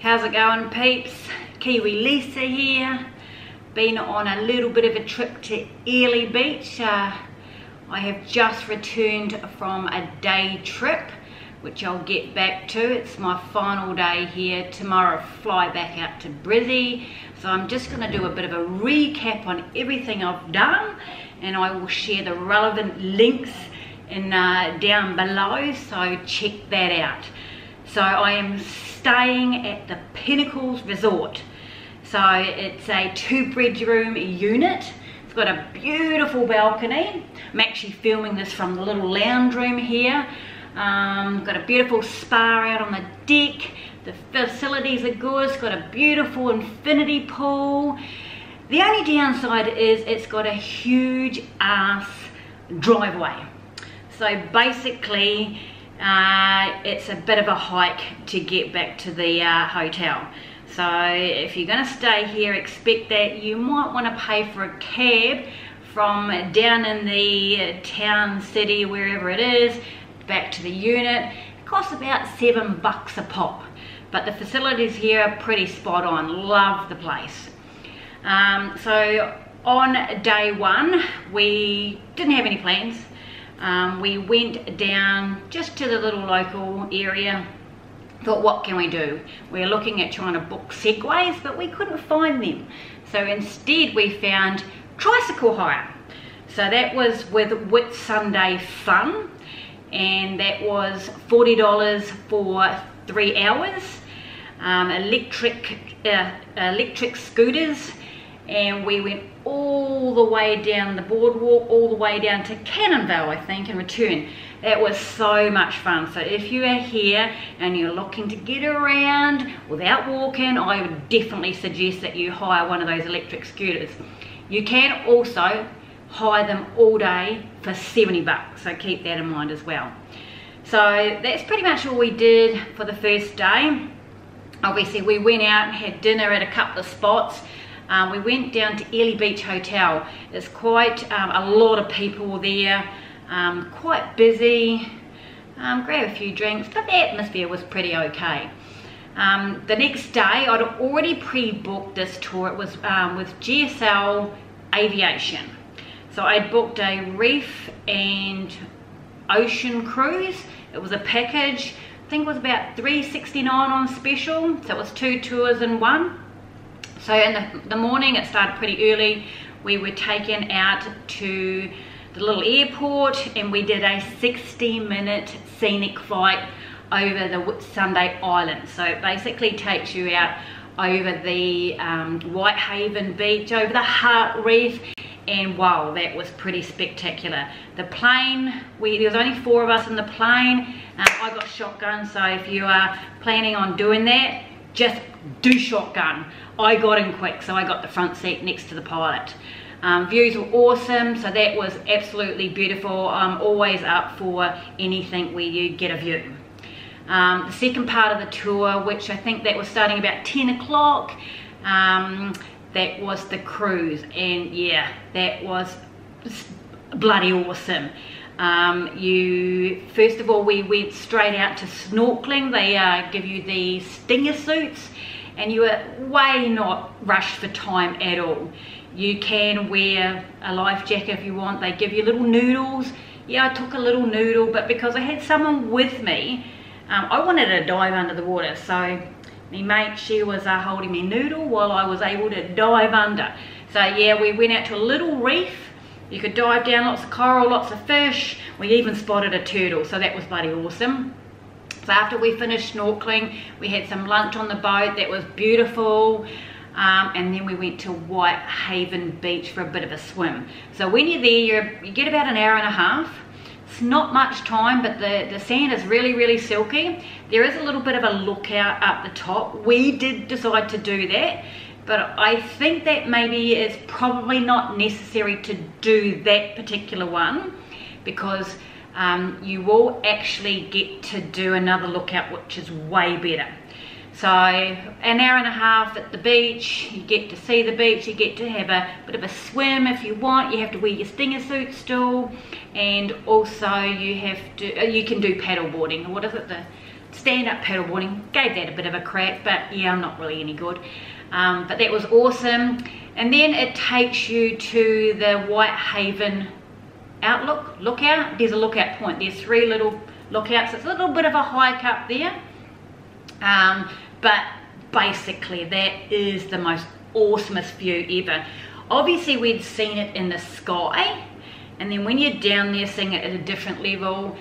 How's it going peeps? Kiwi Lisa here. Been on a little bit of a trip to Airlie Beach. Uh, I have just returned from a day trip which I'll get back to. It's my final day here. Tomorrow fly back out to Brizzy. So I'm just going to do a bit of a recap on everything I've done and I will share the relevant links in uh, down below so check that out. So I am staying at the Pinnacles Resort. So it's a two bedroom unit. It's got a beautiful balcony. I'm actually filming this from the little lounge room here. Um, got a beautiful spa out on the deck. The facilities are good. It's got a beautiful infinity pool. The only downside is it's got a huge ass driveway. So basically, uh, it's a bit of a hike to get back to the uh, hotel. So if you're going to stay here, expect that you might want to pay for a cab from down in the town, city, wherever it is, back to the unit. It costs about seven bucks a pop. But the facilities here are pretty spot on. Love the place. Um, so on day one, we didn't have any plans um, we went down just to the little local area thought what can we do? We're looking at trying to book segways but we couldn't find them. So instead we found tricycle hire. So that was with Whitsunday Fun and that was $40 for three hours um, electric uh, electric scooters and we went all the way down the boardwalk, all the way down to Cannonvale, I think, and return. It was so much fun. So if you are here and you're looking to get around without walking, I would definitely suggest that you hire one of those electric scooters. You can also hire them all day for 70 bucks, so keep that in mind as well. So that's pretty much all we did for the first day. Obviously we went out and had dinner at a couple of spots. Um, we went down to Airlie Beach Hotel. There's quite um, a lot of people there, um, quite busy. Um, grab a few drinks, but the atmosphere was pretty okay. Um, the next day, I'd already pre-booked this tour. It was um, with GSL Aviation. So I'd booked a reef and ocean cruise. It was a package. I think it was about 369 on special. So it was two tours in one. So in the, the morning, it started pretty early. We were taken out to the little airport and we did a 60 minute scenic flight over the Whitsunday Island. So it basically takes you out over the um, Whitehaven beach, over the Heart Reef, and wow, that was pretty spectacular. The plane, we, there was only four of us in the plane. Uh, I got shotgun, so if you are planning on doing that, just do shotgun. I got in quick, so I got the front seat next to the pilot. Um, views were awesome, so that was absolutely beautiful. I'm always up for anything where you get a view. Um, the second part of the tour, which I think that was starting about 10 o'clock, um, that was the cruise. And yeah, that was bloody awesome. Um, you First of all, we went straight out to snorkeling. They uh, give you the stinger suits and you are way not rushed for time at all. You can wear a life jacket if you want. They give you little noodles. Yeah, I took a little noodle, but because I had someone with me, um, I wanted to dive under the water. So my mate, she was uh, holding me noodle while I was able to dive under. So yeah, we went out to a little reef. You could dive down, lots of coral, lots of fish. We even spotted a turtle, so that was bloody awesome. So after we finished snorkeling, we had some lunch on the boat that was beautiful. Um, and then we went to Whitehaven Beach for a bit of a swim. So when you're there, you get about an hour and a half. It's not much time, but the, the sand is really, really silky. There is a little bit of a lookout up the top. We did decide to do that, but I think that maybe it's probably not necessary to do that particular one because um, you will actually get to do another lookout which is way better. So an hour and a half at the beach, you get to see the beach, you get to have a bit of a swim if you want, you have to wear your stinger suit still, and also you have to, uh, you can do paddle boarding, what is it, the stand-up paddle boarding, gave that a bit of a crack, but yeah, I'm not really any good. Um, but that was awesome. And then it takes you to the Whitehaven Outlook, lookout. There's a lookout point. There's three little lookouts. It's a little bit of a hike up there. Um, but basically that is the most awesomest view ever. Obviously we'd seen it in the sky and then when you're down there seeing it at a different level,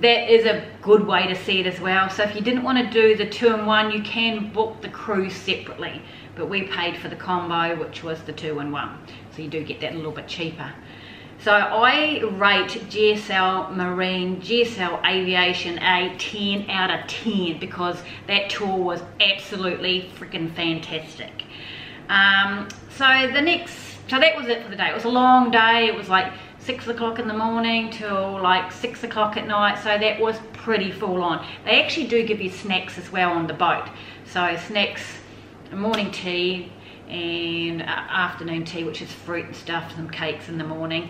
that is a good way to see it as well. So if you didn't want to do the two in one, you can book the cruise separately. But we paid for the combo, which was the two in one. So you do get that a little bit cheaper. So I rate GSL Marine, GSL Aviation a 10 out of 10 because that tour was absolutely freaking fantastic. Um, so the next, so that was it for the day. It was a long day. It was like six o'clock in the morning till like six o'clock at night so that was pretty full on. They actually do give you snacks as well on the boat. So snacks morning tea and uh, afternoon tea which is fruit and stuff some cakes in the morning.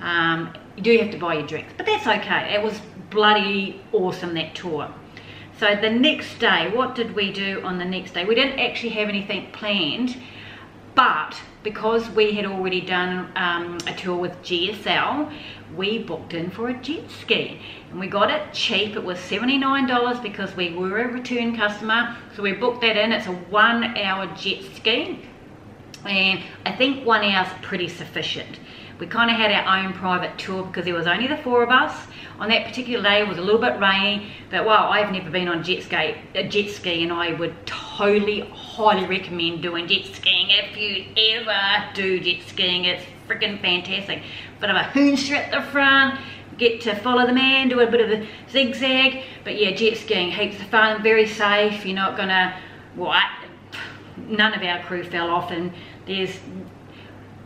Um, you do have to buy your drinks but that's okay. It was bloody awesome that tour. So the next day what did we do on the next day? We didn't actually have anything planned but because we had already done um, a tour with GSL, we booked in for a jet ski. And we got it cheap. It was $79 because we were a return customer. So we booked that in. It's a one hour jet ski. And I think one hour is pretty sufficient. We kind of had our own private tour because there was only the four of us. On that particular day, it was a little bit rainy, but wow, I've never been on jet ski, a jet ski, and I would totally, highly recommend doing jet skiing if you ever do jet skiing. It's freaking fantastic. Bit of a hoonster at the front, get to follow the man, do a bit of a zigzag, but yeah, jet skiing, heaps of fun, very safe. You're not gonna, what? None of our crew fell off, and there's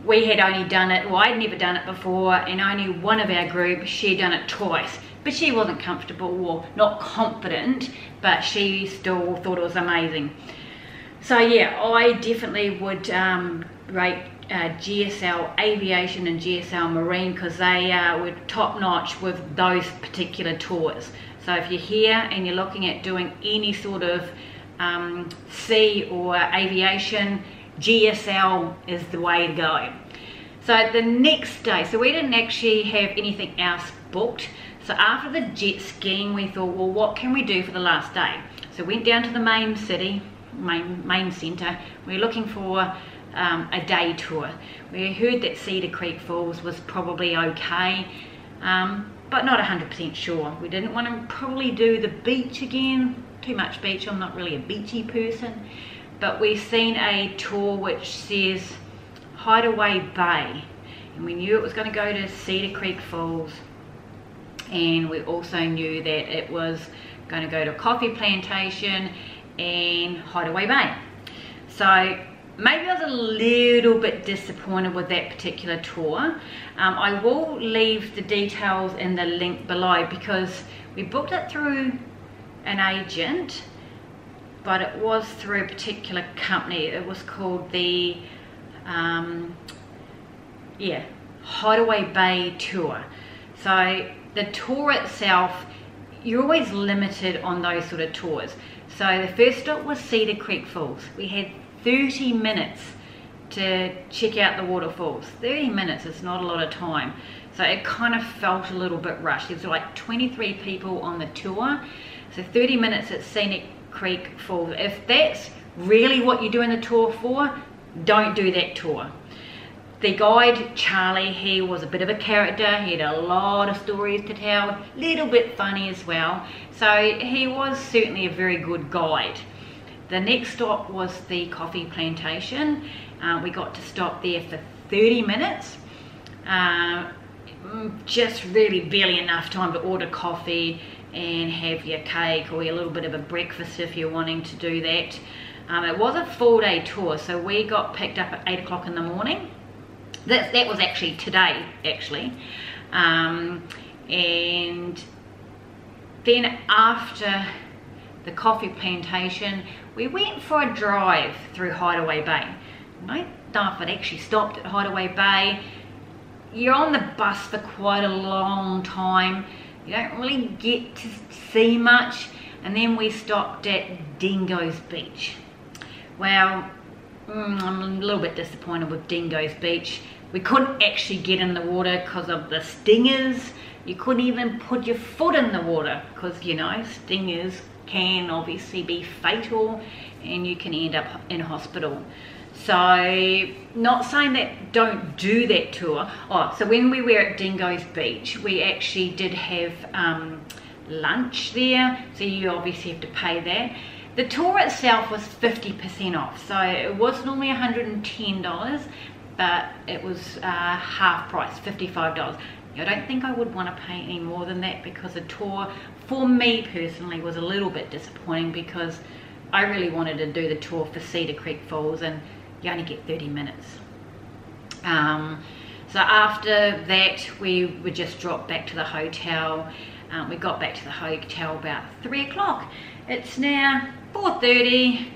we had only done it, well I'd never done it before and only one of our group, she'd done it twice. But she wasn't comfortable or not confident, but she still thought it was amazing. So yeah, I definitely would um, rate uh, GSL Aviation and GSL Marine because they uh, were top notch with those particular tours. So if you're here and you're looking at doing any sort of um, sea or aviation, GSL is the way to go. So the next day, so we didn't actually have anything else booked. So after the jet skiing, we thought, well, what can we do for the last day? So we went down to the main city, main, main centre. We were looking for um, a day tour. We heard that Cedar Creek Falls was probably okay, um, but not 100% sure. We didn't want to probably do the beach again, too much beach, I'm not really a beachy person but we've seen a tour which says Hideaway Bay and we knew it was going to go to Cedar Creek Falls and we also knew that it was going to go to Coffee Plantation and Hideaway Bay. So maybe I was a little bit disappointed with that particular tour. Um, I will leave the details in the link below because we booked it through an agent but it was through a particular company. It was called the, um, yeah, Hideaway Bay Tour. So the tour itself, you're always limited on those sort of tours. So the first stop was Cedar Creek Falls. We had 30 minutes to check out the waterfalls. 30 minutes is not a lot of time. So it kind of felt a little bit rushed. There was like 23 people on the tour. So 30 minutes at Scenic Creek Falls. If that's really what you're doing the tour for, don't do that tour. The guide, Charlie, he was a bit of a character. He had a lot of stories to tell, a little bit funny as well. So he was certainly a very good guide. The next stop was the coffee plantation. Uh, we got to stop there for 30 minutes. Uh, just really barely enough time to order coffee and have your cake or a little bit of a breakfast if you're wanting to do that. Um, it was a full day tour, so we got picked up at 8 o'clock in the morning. That, that was actually today, actually. Um, and then after the coffee plantation, we went for a drive through Hideaway Bay. I don't actually stopped at Hideaway Bay. You're on the bus for quite a long time you don't really get to see much and then we stopped at Dingo's Beach. Well, mm, I'm a little bit disappointed with Dingo's Beach. We couldn't actually get in the water because of the stingers. You couldn't even put your foot in the water because, you know, stingers can obviously be fatal and you can end up in hospital. So, not saying that don't do that tour. Oh, so when we were at Dingo's Beach, we actually did have um, lunch there. So you obviously have to pay that. The tour itself was 50% off. So it was normally $110, but it was uh, half price, $55. I don't think I would want to pay any more than that because the tour, for me personally, was a little bit disappointing because I really wanted to do the tour for Cedar Creek Falls and you only get 30 minutes. Um, so after that, we would just dropped back to the hotel. Um, we got back to the hotel about three o'clock. It's now 4.30.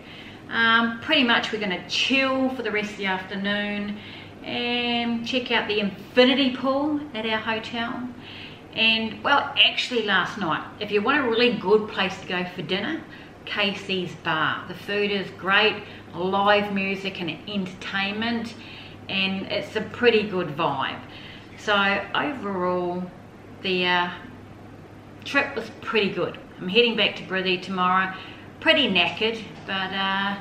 Um, pretty much we're gonna chill for the rest of the afternoon and check out the infinity pool at our hotel. And well, actually last night, if you want a really good place to go for dinner, KC's Bar. The food is great, live music and entertainment, and it's a pretty good vibe. So overall, the uh, trip was pretty good. I'm heading back to Brizzy tomorrow, pretty knackered, but uh,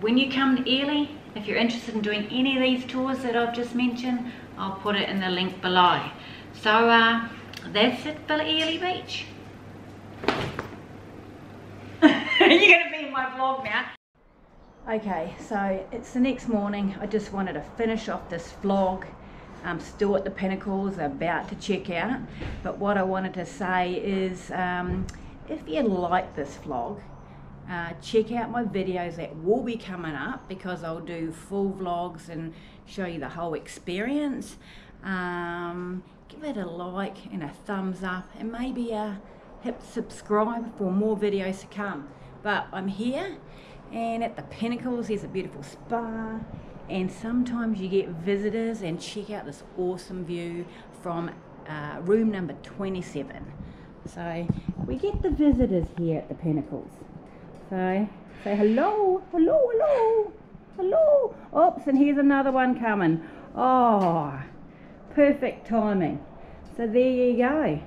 when you come to if you're interested in doing any of these tours that I've just mentioned, I'll put it in the link below. So uh, that's it for Airlie Beach. You're gonna be in my vlog now. Okay, so it's the next morning. I just wanted to finish off this vlog. I'm still at the Pinnacles, about to check out. But what I wanted to say is, um, if you like this vlog, uh, check out my videos that will be coming up because I'll do full vlogs and show you the whole experience. Um, give it a like and a thumbs up and maybe a hit subscribe for more videos to come. But I'm here and at the Pinnacles there's a beautiful spa and sometimes you get visitors and check out this awesome view from uh, room number 27. So we get the visitors here at the Pinnacles. So say hello, hello, hello, hello. Oops, and here's another one coming. Oh, perfect timing. So there you go.